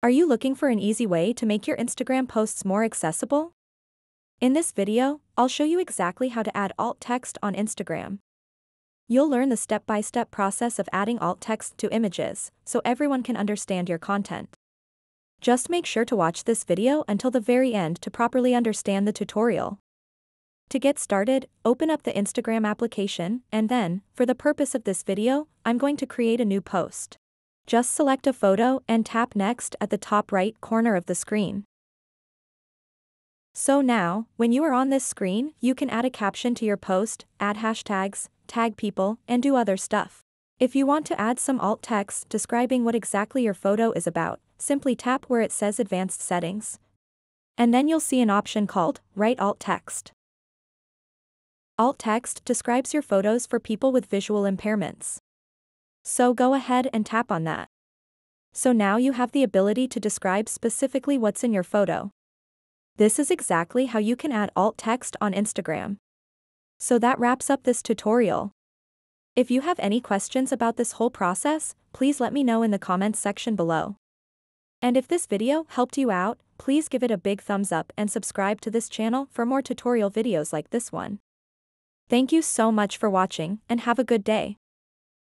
Are you looking for an easy way to make your Instagram posts more accessible? In this video, I'll show you exactly how to add alt text on Instagram. You'll learn the step-by-step process of adding alt text to images, so everyone can understand your content. Just make sure to watch this video until the very end to properly understand the tutorial. To get started, open up the Instagram application, and then, for the purpose of this video, I'm going to create a new post. Just select a photo and tap Next at the top right corner of the screen. So now, when you are on this screen, you can add a caption to your post, add hashtags, tag people, and do other stuff. If you want to add some alt text describing what exactly your photo is about, simply tap where it says Advanced Settings. And then you'll see an option called Write Alt Text. Alt text describes your photos for people with visual impairments. So go ahead and tap on that. So now you have the ability to describe specifically what's in your photo. This is exactly how you can add alt text on Instagram. So that wraps up this tutorial. If you have any questions about this whole process, please let me know in the comments section below. And if this video helped you out, please give it a big thumbs up and subscribe to this channel for more tutorial videos like this one. Thank you so much for watching and have a good day.